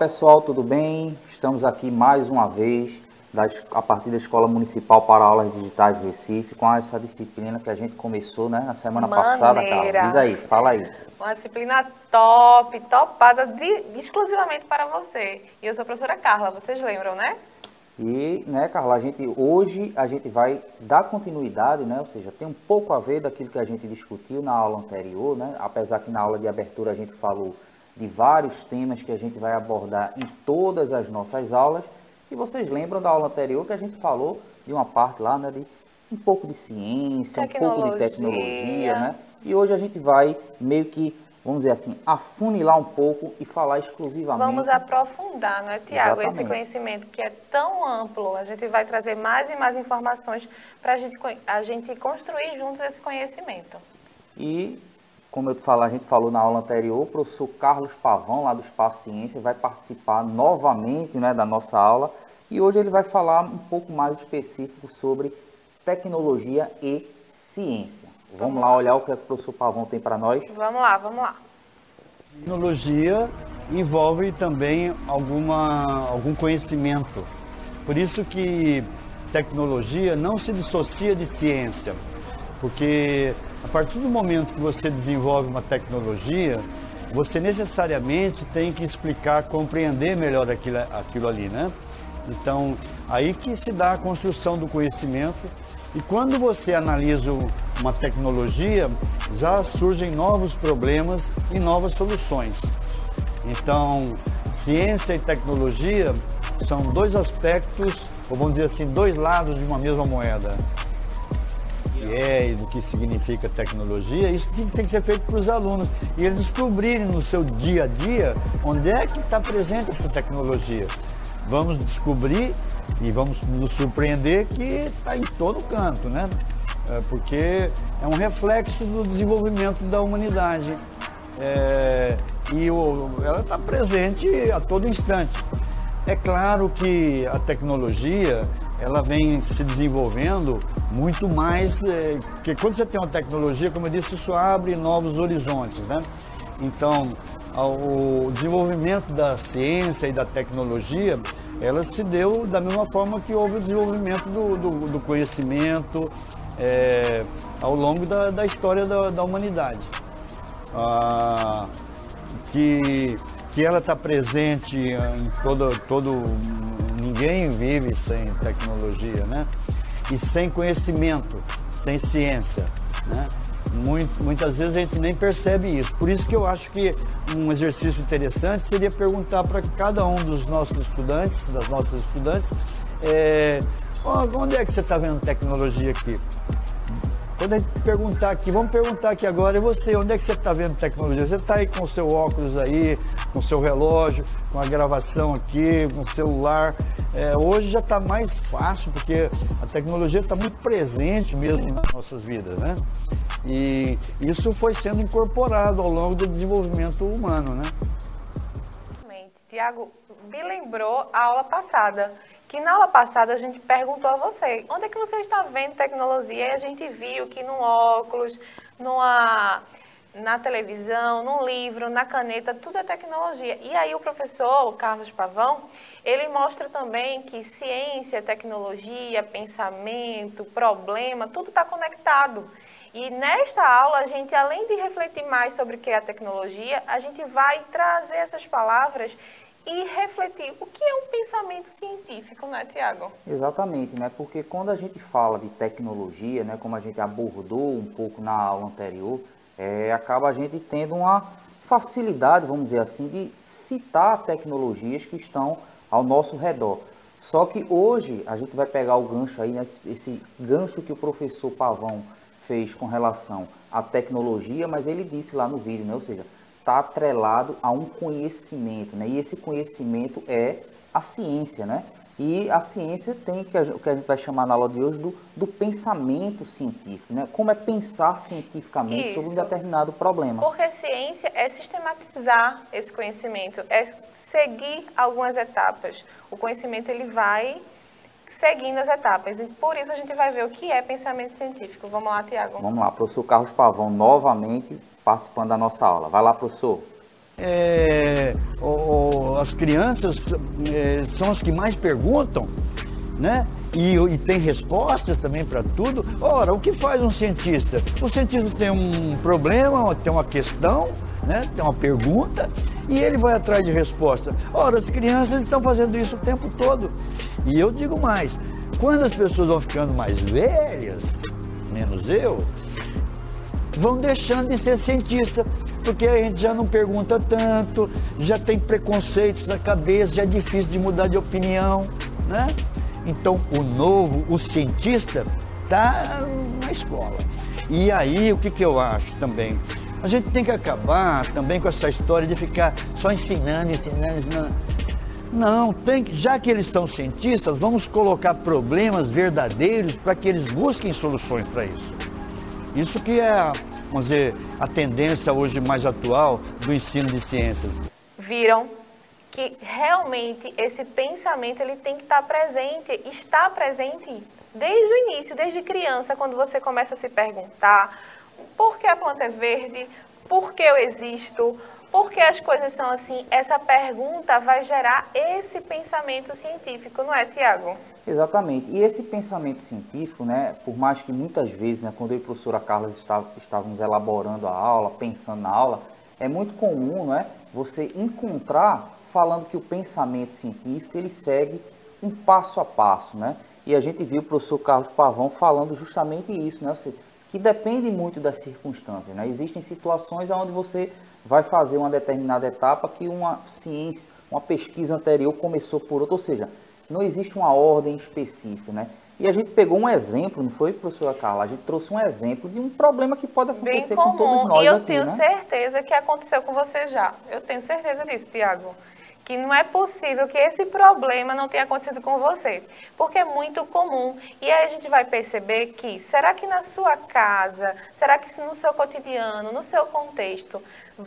Olá pessoal, tudo bem? Estamos aqui mais uma vez a partir da Escola Municipal para Aulas Digitais do Recife com essa disciplina que a gente começou né, na semana Maneira. passada, Carla. Diz aí, fala aí. Uma disciplina top, topada de, exclusivamente para você. E eu sou a professora Carla, vocês lembram, né? E, né, Carla, a gente, hoje a gente vai dar continuidade, né, ou seja, tem um pouco a ver daquilo que a gente discutiu na aula anterior, né, apesar que na aula de abertura a gente falou de vários temas que a gente vai abordar em todas as nossas aulas. E vocês lembram da aula anterior que a gente falou de uma parte lá, né, de um pouco de ciência, um pouco de tecnologia, né? E hoje a gente vai meio que, vamos dizer assim, afunilar um pouco e falar exclusivamente. Vamos aprofundar, não é, Tiago? Esse conhecimento que é tão amplo. A gente vai trazer mais e mais informações para gente, a gente construir juntos esse conhecimento. E como eu te falei, a gente falou na aula anterior, o professor Carlos Pavão, lá do Espaço Ciência, vai participar novamente né, da nossa aula e hoje ele vai falar um pouco mais específico sobre tecnologia e ciência. Vamos, vamos lá olhar o que, é que o professor Pavão tem para nós? Vamos lá, vamos lá. Tecnologia envolve também alguma, algum conhecimento. Por isso que tecnologia não se dissocia de ciência, porque a partir do momento que você desenvolve uma tecnologia, você necessariamente tem que explicar, compreender melhor aquilo, aquilo ali, né? Então, aí que se dá a construção do conhecimento. E quando você analisa uma tecnologia, já surgem novos problemas e novas soluções. Então, ciência e tecnologia são dois aspectos, ou vamos dizer assim, dois lados de uma mesma moeda é e do que significa tecnologia, isso tem que ser feito para os alunos. E eles descobrirem no seu dia a dia onde é que está presente essa tecnologia. Vamos descobrir e vamos nos surpreender que está em todo canto, né? É porque é um reflexo do desenvolvimento da humanidade. É, e o, ela está presente a todo instante. É claro que a tecnologia ela vem se desenvolvendo muito mais, é, porque quando você tem uma tecnologia, como eu disse, isso abre novos horizontes, né? Então, o desenvolvimento da ciência e da tecnologia, ela se deu da mesma forma que houve o desenvolvimento do, do, do conhecimento é, ao longo da, da história da, da humanidade. Ah, que, que ela está presente em todo, todo Ninguém vive sem tecnologia, né? E sem conhecimento, sem ciência, né? Muito, muitas vezes a gente nem percebe isso. Por isso que eu acho que um exercício interessante seria perguntar para cada um dos nossos estudantes, das nossas estudantes, é, onde é que você está vendo tecnologia aqui? Quando a gente perguntar aqui, vamos perguntar aqui agora, e você, onde é que você está vendo tecnologia? Você está aí com o seu óculos aí, com o seu relógio, com a gravação aqui, com o celular. É, hoje já está mais fácil, porque a tecnologia está muito presente mesmo nas nossas vidas, né? E isso foi sendo incorporado ao longo do desenvolvimento humano, né? Tiago, me lembrou a aula passada que na aula passada a gente perguntou a você, onde é que você está vendo tecnologia? E a gente viu que no óculos, numa, na televisão, no livro, na caneta, tudo é tecnologia. E aí o professor, Carlos Pavão, ele mostra também que ciência, tecnologia, pensamento, problema, tudo está conectado. E nesta aula, a gente, além de refletir mais sobre o que é a tecnologia, a gente vai trazer essas palavras e refletir o que é um pensamento científico, né, Tiago? Exatamente, né? Porque quando a gente fala de tecnologia, né, como a gente abordou um pouco na aula anterior, é, acaba a gente tendo uma facilidade, vamos dizer assim, de citar tecnologias que estão ao nosso redor. Só que hoje a gente vai pegar o gancho aí, né, esse gancho que o professor Pavão fez com relação à tecnologia, mas ele disse lá no vídeo, né? Ou seja, está atrelado a um conhecimento, né? E esse conhecimento é a ciência, né? E a ciência tem que o que a gente vai chamar na aula de hoje do, do pensamento científico, né? Como é pensar cientificamente Isso. sobre um determinado problema. Porque ciência é sistematizar esse conhecimento, é seguir algumas etapas. O conhecimento ele vai seguindo as etapas. E por isso a gente vai ver o que é pensamento científico. Vamos lá, Tiago. Vamos lá, professor Carlos Pavão, novamente participando da nossa aula. Vai lá, professor. é, as crianças é, são as que mais perguntam, né? E, e tem respostas também para tudo. Ora, o que faz um cientista? O cientista tem um problema, tem uma questão, né? tem uma pergunta e ele vai atrás de resposta. Ora, as crianças estão fazendo isso o tempo todo. E eu digo mais, quando as pessoas vão ficando mais velhas, menos eu, vão deixando de ser cientista, porque a gente já não pergunta tanto, já tem preconceitos na cabeça, já é difícil de mudar de opinião, né? Então, o novo, o cientista, está na escola. E aí, o que, que eu acho também? A gente tem que acabar também com essa história de ficar só ensinando, ensinando, ensinando. Não, tem que, já que eles são cientistas, vamos colocar problemas verdadeiros para que eles busquem soluções para isso. Isso que é, vamos dizer, a tendência hoje mais atual do ensino de ciências. Viram que realmente esse pensamento ele tem que estar presente, está presente desde o início, desde criança, quando você começa a se perguntar por que a planta é verde, por que eu existo, por que as coisas são assim. Essa pergunta vai gerar esse pensamento científico, não é, Tiago? Exatamente. E esse pensamento científico, né, por mais que muitas vezes, né, quando eu e a professora Carla estávamos elaborando a aula, pensando na aula, é muito comum, não é, você encontrar falando que o pensamento científico ele segue um passo a passo, né? E a gente viu o professor Carlos Pavão falando justamente isso, né? Que depende muito das circunstâncias, né? Existem situações onde você vai fazer uma determinada etapa que uma ciência, uma pesquisa anterior começou por outra, ou seja, não existe uma ordem específica, né? E a gente pegou um exemplo, não foi, professora Carla? A gente trouxe um exemplo de um problema que pode acontecer com todos nós E eu aqui, tenho né? certeza que aconteceu com você já. Eu tenho certeza disso, Tiago que não é possível que esse problema não tenha acontecido com você, porque é muito comum. E aí a gente vai perceber que, será que na sua casa, será que no seu cotidiano, no seu contexto,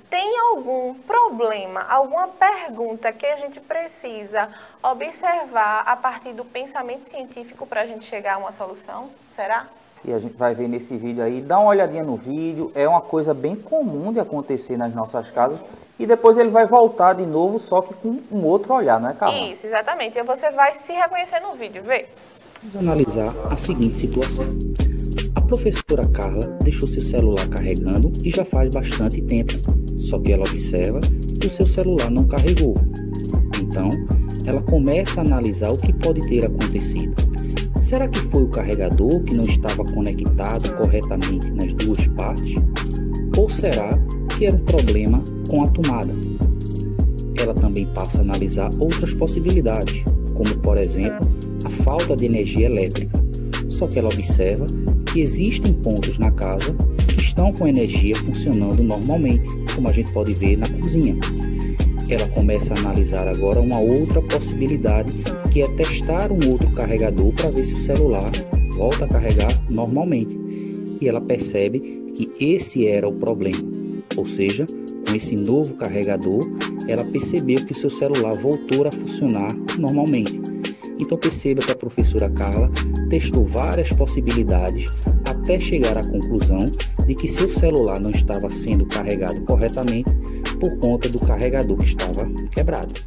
tem algum problema, alguma pergunta que a gente precisa observar a partir do pensamento científico para a gente chegar a uma solução? Será? E a gente vai ver nesse vídeo aí, dá uma olhadinha no vídeo, é uma coisa bem comum de acontecer nas nossas casas, e depois ele vai voltar de novo, só que com um outro olhar, não é, Carla? Isso, exatamente. E você vai se reconhecer no vídeo, vê? Vamos analisar a seguinte situação. A professora Carla deixou seu celular carregando e já faz bastante tempo, só que ela observa que o seu celular não carregou. Então, ela começa a analisar o que pode ter acontecido. Será que foi o carregador que não estava conectado corretamente nas duas partes? Ou será que era um problema com a tomada. Ela também passa a analisar outras possibilidades, como por exemplo a falta de energia elétrica. Só que ela observa que existem pontos na casa que estão com energia funcionando normalmente, como a gente pode ver na cozinha. Ela começa a analisar agora uma outra possibilidade, que é testar um outro carregador para ver se o celular volta a carregar normalmente. E ela percebe que esse era o problema ou seja, com esse novo carregador, ela percebeu que o seu celular voltou a funcionar normalmente. Então perceba que a professora Carla testou várias possibilidades até chegar à conclusão de que seu celular não estava sendo carregado corretamente por conta do carregador que estava quebrado.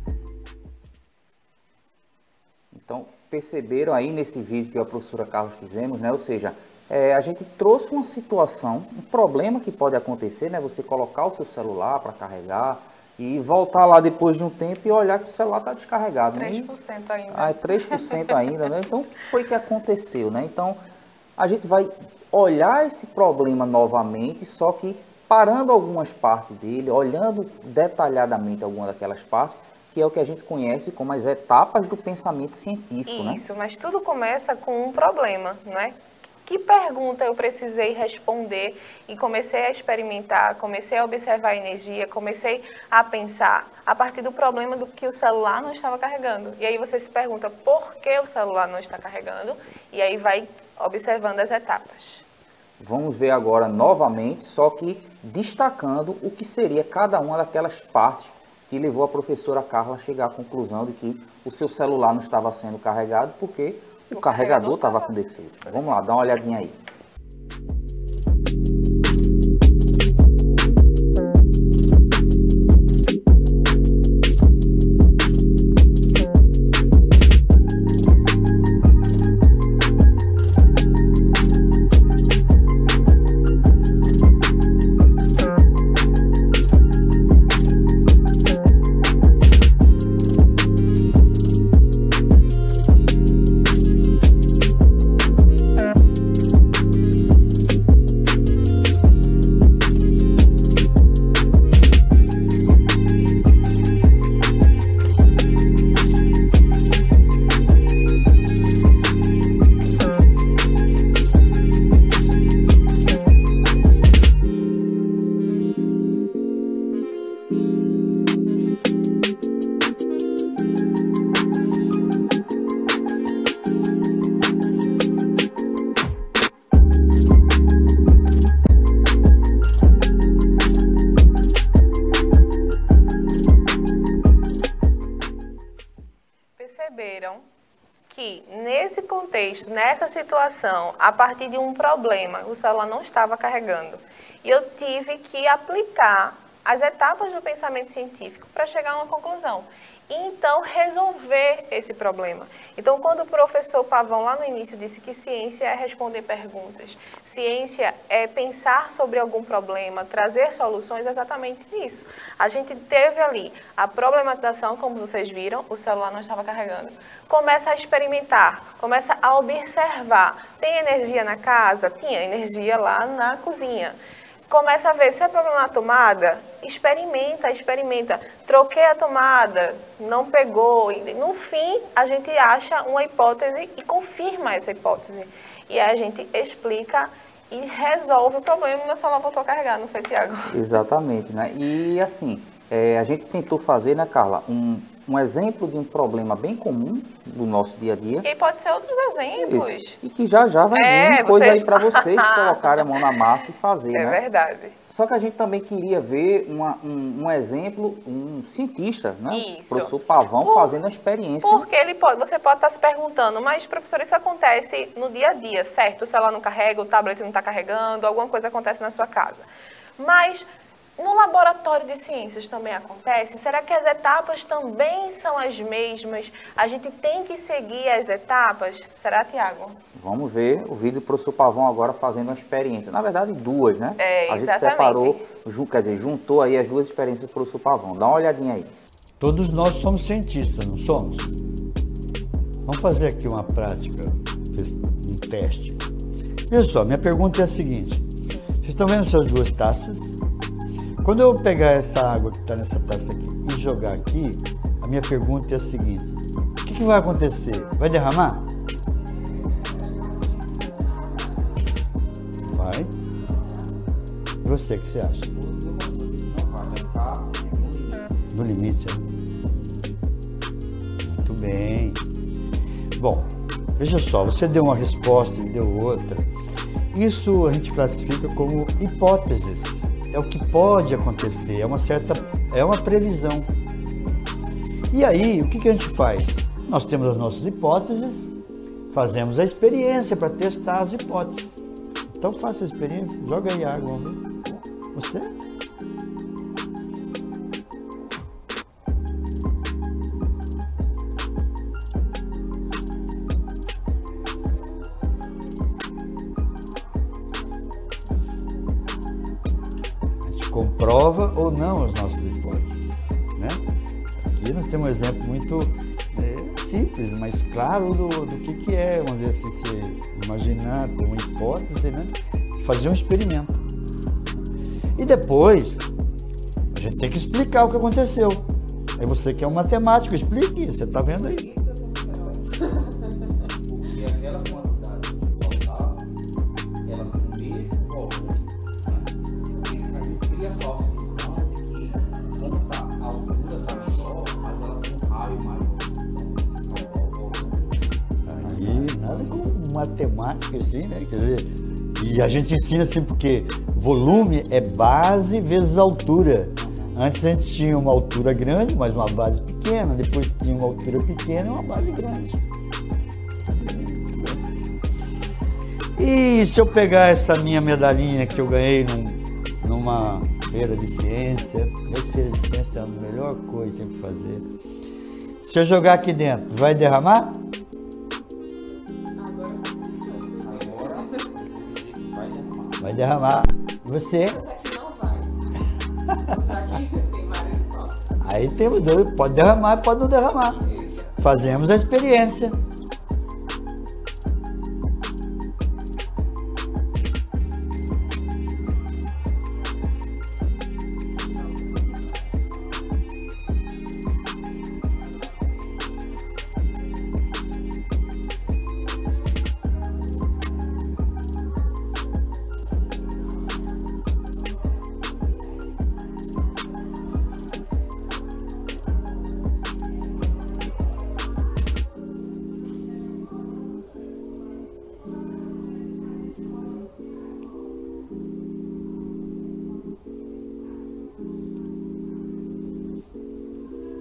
Então perceberam aí nesse vídeo que a professora Carla fizemos, né? Ou seja, é, a gente trouxe uma situação, um problema que pode acontecer, né? Você colocar o seu celular para carregar e voltar lá depois de um tempo e olhar que o celular está descarregado. 3% né? ainda. Ah, é 3% ainda, né? Então, o que foi que aconteceu, né? Então, a gente vai olhar esse problema novamente, só que parando algumas partes dele, olhando detalhadamente algumas daquelas partes, que é o que a gente conhece como as etapas do pensamento científico, Isso, né? Isso, mas tudo começa com um problema, não é? Que pergunta eu precisei responder e comecei a experimentar, comecei a observar a energia, comecei a pensar a partir do problema do que o celular não estava carregando. E aí você se pergunta por que o celular não está carregando e aí vai observando as etapas. Vamos ver agora novamente, só que destacando o que seria cada uma daquelas partes que levou a professora Carla a chegar à conclusão de que o seu celular não estava sendo carregado porque o, carregador estava com defeito. Vamos lá, dá uma olhadinha aí. Situação, a partir de um problema, o celular não estava carregando. E eu tive que aplicar as etapas do pensamento científico para chegar a uma conclusão e então resolver esse problema. Então, quando o professor Pavão lá no início disse que ciência é responder perguntas, ciência é pensar sobre algum problema, trazer soluções, é exatamente isso. A gente teve ali a problematização, como vocês viram, o celular não estava carregando. Começa a experimentar, começa a observar. Tem energia na casa? Tinha energia lá na cozinha começa a ver se é problema na tomada, experimenta, experimenta. Troquei a tomada, não pegou. No fim, a gente acha uma hipótese e confirma essa hipótese. E aí a gente explica e resolve o problema e meu celular voltou a carregar, não foi, Tiago? Exatamente, né? E assim, é, a gente tentou fazer, né, Carla, um, um exemplo de um problema bem comum do nosso dia a dia. E pode ser outros exemplos. Isso. E que já já vai é, vir coisa aí para vocês colocarem a mão na massa e fazer, é né? É verdade. Só que a gente também queria ver uma, um, um, exemplo, um cientista, né? Isso. O professor Pavão Por, fazendo a experiência. Porque ele pode, você pode estar se perguntando, mas professor, isso acontece no dia a dia, certo? O celular não carrega, o tablet não está carregando, alguma coisa acontece na sua casa. Mas no laboratório de ciências também acontece? Será que as etapas também são as mesmas? A gente tem que seguir as etapas? Será, Tiago? Vamos ver o vídeo do professor Pavão agora fazendo uma experiência. Na verdade, duas, né? É, a gente separou, quer dizer, juntou aí as duas experiências do professor Pavão. Dá uma olhadinha aí. Todos nós somos cientistas, não somos? Vamos fazer aqui uma prática, um teste. Veja só, minha pergunta é a seguinte. Vocês estão vendo essas duas taças? Quando eu pegar essa água que está nessa taça aqui e jogar aqui, a minha pergunta é a seguinte: o que, que vai acontecer? Vai derramar? Vai. E você, o que você acha? No limite, é? Muito bem. Bom, veja só, você deu uma resposta e deu outra. Isso a gente classifica como hipóteses é o que pode acontecer, é uma certa, é uma previsão. E aí, o que, que a gente faz? Nós temos as nossas hipóteses, fazemos a experiência para testar as hipóteses. Então faça a experiência, joga aí água, Nós temos um exemplo muito é, simples, mas claro do, do que, que é, vamos dizer assim, se imaginar uma hipótese, né? fazer um experimento. E depois, a gente tem que explicar o que aconteceu. Aí você que é um matemático, explique, você está vendo aí. E a gente ensina assim porque volume é base vezes altura. Antes a gente tinha uma altura grande, mas uma base pequena, depois tinha uma altura pequena e uma base grande. E se eu pegar essa minha medalhinha que eu ganhei num, numa feira de ciência, essa feira de ciência é a melhor coisa que tem que fazer. Se eu jogar aqui dentro, vai derramar? Vai derramar. Você? Aí temos dois, pode derramar, pode não derramar. Fazemos a experiência.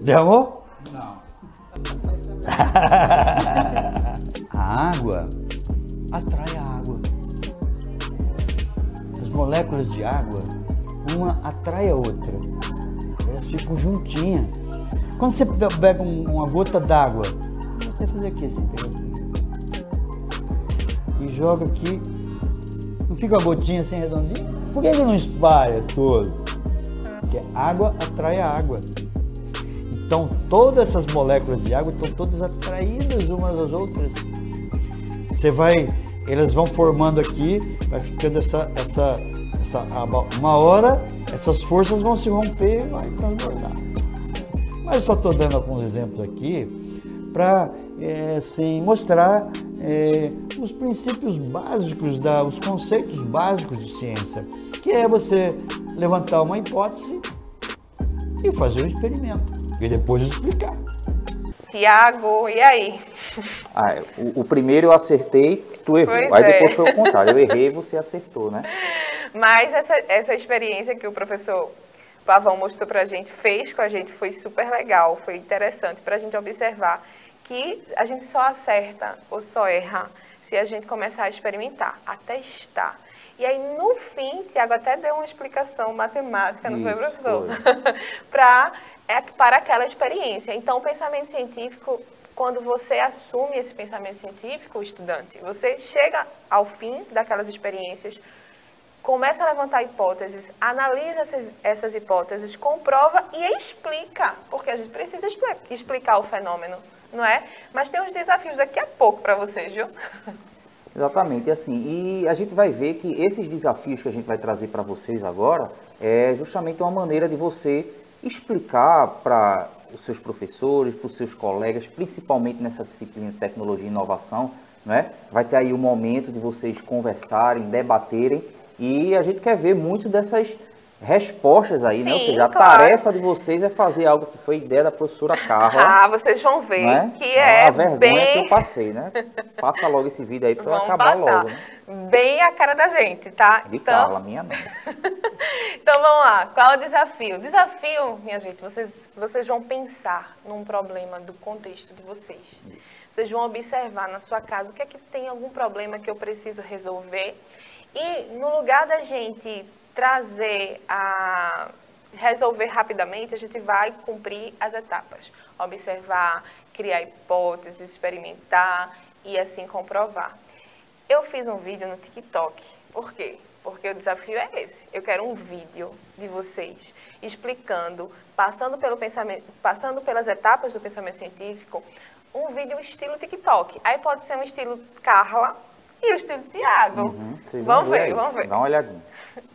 Derramou? Não. A água atrai a água. As moléculas de água, uma atrai a outra. Elas ficam juntinhas. Quando você pega uma gota d'água, você fazer aqui assim, e joga aqui, não fica uma gotinha assim redondinha? Por que ele não espalha todo? Porque água atrai a água. Então todas essas moléculas de água estão todas atraídas umas às outras. Você vai, elas vão formando aqui, vai ficando essa, essa, essa uma hora essas forças vão se romper e vai transbordar. Mas eu só estou dando alguns exemplos aqui para é, assim, mostrar é, os princípios básicos, da, os conceitos básicos de ciência, que é você levantar uma hipótese e fazer um experimento e depois explicar. Tiago, e aí? Ah, o, o, primeiro eu acertei, tu errou. Pois aí é. depois foi o contrário, eu errei e você acertou, né? Mas essa, essa experiência que o professor Pavão mostrou para a gente, fez com a gente, foi super legal, foi interessante para a gente observar que a gente só acerta ou só erra se a gente começar a experimentar, a testar. E aí, no fim, Tiago até deu uma explicação matemática, não Isso, foi, professor? pra, é, para aquela experiência. Então, o pensamento científico, quando você assume esse pensamento científico, o estudante, você chega ao fim daquelas experiências, começa a levantar hipóteses, analisa essas, essas hipóteses, comprova e explica, porque a gente precisa explicar o fenômeno, não é? Mas tem uns desafios daqui a pouco para vocês, viu? Exatamente, assim, e a gente vai ver que esses desafios que a gente vai trazer para vocês agora é justamente uma maneira de você explicar para os seus professores, para os seus colegas, principalmente nessa disciplina de tecnologia e inovação, né? Vai ter aí o momento de vocês conversarem, debaterem e a gente quer ver muito dessas respostas aí, Sim, né? Ou seja, a claro. tarefa de vocês é fazer algo que foi ideia da professora Carla. Ah, vocês vão ver né? que é, é a vergonha bem... que eu passei, né? Passa logo esse vídeo aí para eu acabar passar. logo. Né? Bem a cara da gente, tá? De então... Carla, minha não. então vamos lá, qual é o desafio? Desafio, minha gente, vocês, vocês vão pensar num problema do contexto de vocês. Vocês vão observar na sua casa o que é que tem algum problema que eu preciso resolver e no lugar da gente trazer a resolver rapidamente, a gente vai cumprir as etapas. Observar, criar hipóteses, experimentar e assim comprovar. Eu fiz um vídeo no TikTok. Por quê? Porque o desafio é esse. Eu quero um vídeo de vocês explicando, passando pelo pensamento, passando pelas etapas do pensamento científico, um vídeo estilo TikTok. Aí pode ser um estilo Carla, e o estilo Tiago. Uhum, vamos ver, ver vamos ver. Dá uma olhadinha.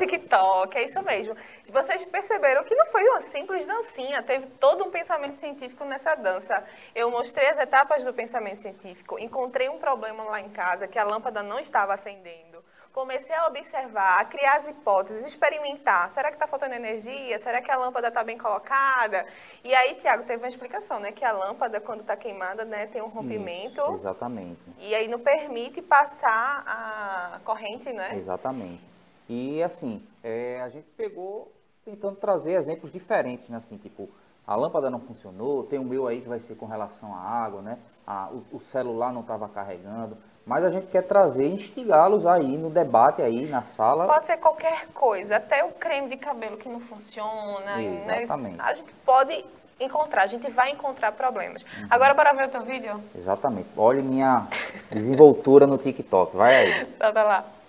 TikTok, é isso mesmo. Vocês perceberam que não foi uma simples dancinha, teve todo um pensamento científico nessa dança. Eu mostrei as etapas do pensamento científico, encontrei um problema lá em casa que a lâmpada não estava acendendo comecei a observar, a criar as hipóteses, experimentar. Será que está faltando energia? Será que a lâmpada está bem colocada? E aí, Tiago, teve uma explicação, né? Que a lâmpada, quando está queimada, né, tem um rompimento. Isso, exatamente. E aí não permite passar a corrente, né? Exatamente. E assim, é, a gente pegou tentando trazer exemplos diferentes, né? Assim, tipo, a lâmpada não funcionou, tem o meu aí que vai ser com relação à água, né? A, o, o celular não estava carregando. Mas a gente quer trazer instigá-los aí no debate aí na sala. Pode ser qualquer coisa, até o creme de cabelo que não funciona. Né? Exatamente. Né? A gente pode encontrar, a gente vai encontrar problemas. Uhum. Agora para ver o teu vídeo? Exatamente. Olha minha desenvoltura no TikTok. Vai aí. Solta lá.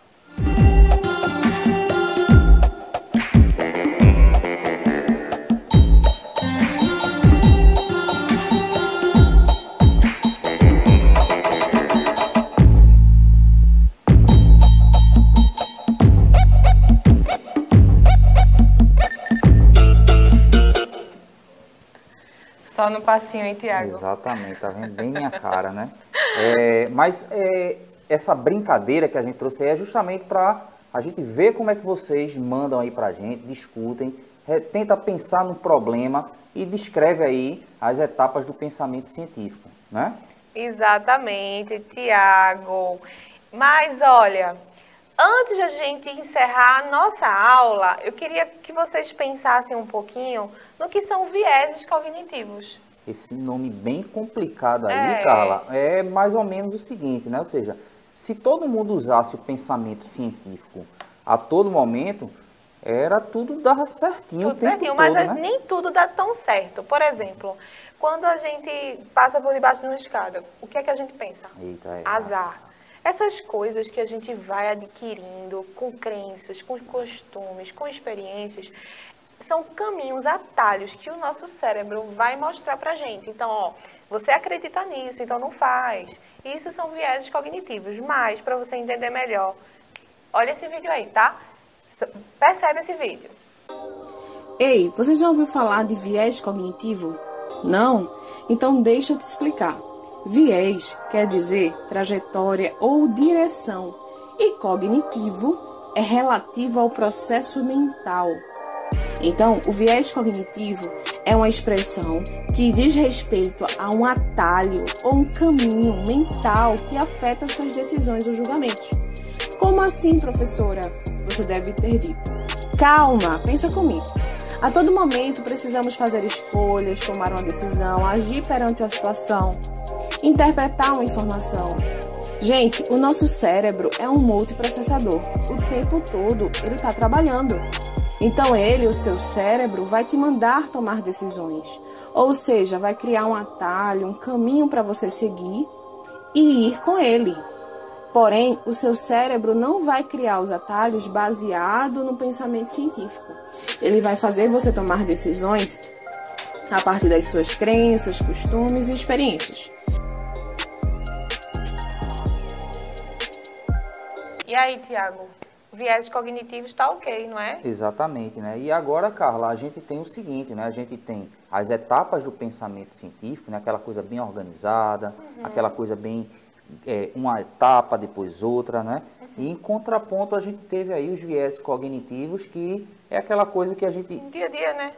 Só no passinho, hein, Tiago? Exatamente, tá vendo bem minha cara, né? É, mas é, essa brincadeira que a gente trouxe aí é justamente para a gente ver como é que vocês mandam aí para a gente, discutem, é, tenta pensar no problema e descreve aí as etapas do pensamento científico, né? Exatamente, Tiago. Mas olha, antes de a gente encerrar a nossa aula, eu queria que vocês pensassem um pouquinho no que são vieses cognitivos. Esse nome bem complicado aí, é. Carla, é mais ou menos o seguinte, né? Ou seja, se todo mundo usasse o pensamento científico a todo momento, era tudo dar certinho. Tudo certinho, mas né? nem tudo dá tão certo. Por exemplo, quando a gente passa por debaixo de uma escada, o que é que a gente pensa? Eita, é. Azar. Essas coisas que a gente vai adquirindo com crenças, com costumes, com experiências, são caminhos, atalhos que o nosso cérebro vai mostrar pra gente. Então, ó, você acredita nisso, então não faz. Isso são vieses cognitivos, mas para você entender melhor, olha esse vídeo aí, tá? Percebe esse vídeo. Ei, você já ouviu falar de viés cognitivo? Não? Então deixa eu te explicar. Viés quer dizer trajetória ou direção, e cognitivo é relativo ao processo mental. Então, o viés cognitivo é uma expressão que diz respeito a um atalho ou um caminho mental que afeta suas decisões ou julgamentos. Como assim, professora? Você deve ter dito. Calma, pensa comigo. A todo momento precisamos fazer escolhas, tomar uma decisão, agir perante a situação, interpretar uma informação. Gente, o nosso cérebro é um multiprocessador. O tempo todo ele está trabalhando. Então ele, o seu cérebro, vai te mandar tomar decisões. Ou seja, vai criar um atalho, um caminho para você seguir e ir com ele. Porém, o seu cérebro não vai criar os atalhos baseado no pensamento científico. Ele vai fazer você tomar decisões a partir das suas crenças, costumes e experiências. E aí, Tiago? viés cognitivo está ok, não é? Exatamente, né? E agora, Carla, a gente tem o seguinte, né? A gente tem as etapas do pensamento científico, né? Aquela coisa bem organizada, uhum. aquela coisa bem é, uma etapa depois outra, né? Uhum. E em contraponto a gente teve aí os viés cognitivos, que é aquela coisa que a gente dia a dia, né?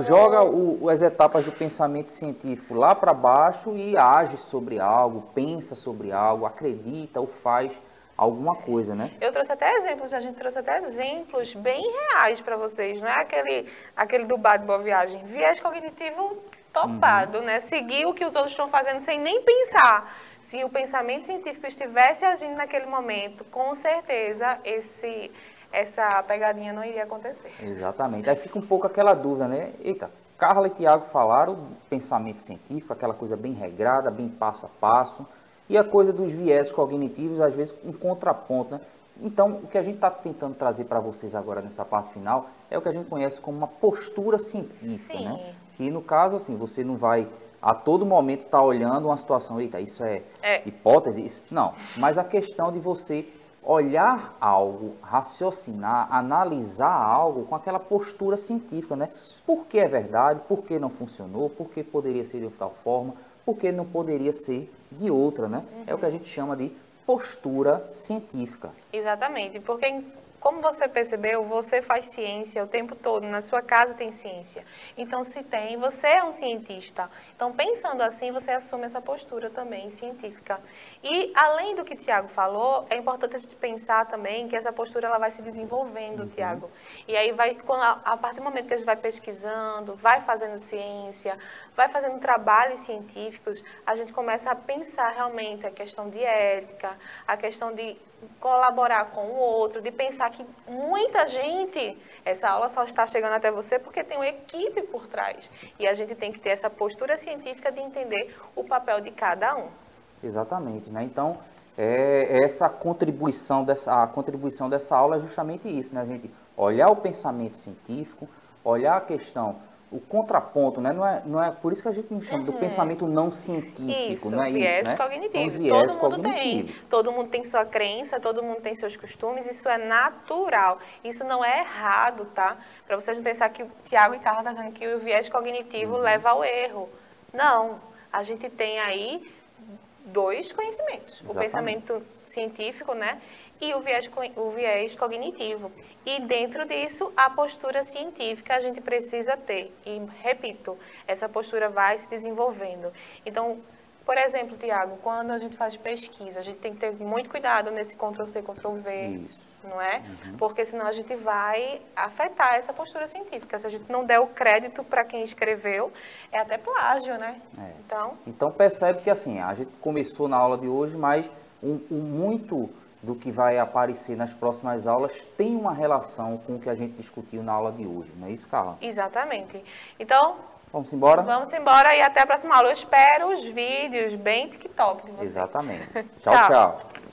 joga o, as etapas do pensamento científico lá para baixo e age sobre algo, pensa sobre algo, acredita ou faz alguma coisa, né? Eu trouxe até exemplos, a gente trouxe até exemplos bem reais para vocês, não é aquele, aquele do bar de boa viagem. Viés cognitivo topado, uhum. né? Seguir o que os outros estão fazendo sem nem pensar. Se o pensamento científico estivesse agindo naquele momento, com certeza esse essa pegadinha não iria acontecer. Exatamente. Aí fica um pouco aquela dúvida, né? Eita, Carla e Tiago falaram pensamento científico, aquela coisa bem regrada, bem passo a passo. E a coisa dos viés cognitivos, às vezes, em contraponto. Né? Então, o que a gente está tentando trazer para vocês agora nessa parte final é o que a gente conhece como uma postura científica, né? Que no caso, assim, você não vai a todo momento estar tá olhando uma situação, eita, isso é, é. hipótese, isso, não. Mas a questão de você olhar algo, raciocinar, analisar algo com aquela postura científica, né? Por que é verdade, por que não funcionou, por que poderia ser de tal forma, porque não poderia ser de outra, né? Uhum. É o que a gente chama de postura científica. Exatamente, porque como você percebeu, você faz ciência o tempo todo, na sua casa tem ciência. Então, se tem, você é um cientista. Então, pensando assim, você assume essa postura também científica. E, além do que o Tiago falou, é importante a gente pensar também que essa postura ela vai se desenvolvendo, uhum. Tiago. E aí, vai, a partir do momento que a gente vai pesquisando, vai fazendo ciência, vai fazendo trabalhos científicos, a gente começa a pensar realmente a questão de ética, a questão de colaborar com o outro, de pensar que muita gente, essa aula só está chegando até você porque tem uma equipe por trás. E a gente tem que ter essa postura científica de entender o papel de cada um. Exatamente, né? Então, é, essa contribuição dessa, a contribuição dessa aula é justamente isso, né? A gente olhar o pensamento científico, olhar a questão o contraponto, né? Não é, não é por isso que a gente não chama uhum. do pensamento não científico, isso, não é viés isso, né? cognitivos. Viés todo mundo tem, todo mundo tem sua crença, todo mundo tem seus costumes, isso é natural. Isso não é errado, tá? Para vocês não pensar que o Tiago e Carla estão tá dizendo que o viés cognitivo uhum. leva ao erro. Não, a gente tem aí dois conhecimentos. Exatamente. O pensamento científico, né? E o viés, o viés cognitivo. E dentro disso, a postura científica a gente precisa ter. E, repito, essa postura vai se desenvolvendo. Então, por exemplo, Tiago, quando a gente faz pesquisa, a gente tem que ter muito cuidado nesse Ctrl-C, Ctrl-V, Isso. não é? Porque senão a gente vai afetar essa postura científica. Se a gente não der o crédito para quem escreveu, é até plágio, né? É. Então, Então percebe que assim, a gente começou na aula de hoje, mas um, um muito do que vai aparecer nas próximas aulas tem uma relação com o que a gente discutiu na aula de hoje, não é isso, Carla? exatamente. Então, Vamos embora? vamos embora e até a próxima aula. Eu espero os vídeos bem TikTok de vocês. Exatamente. Tchau. tchau. tchau.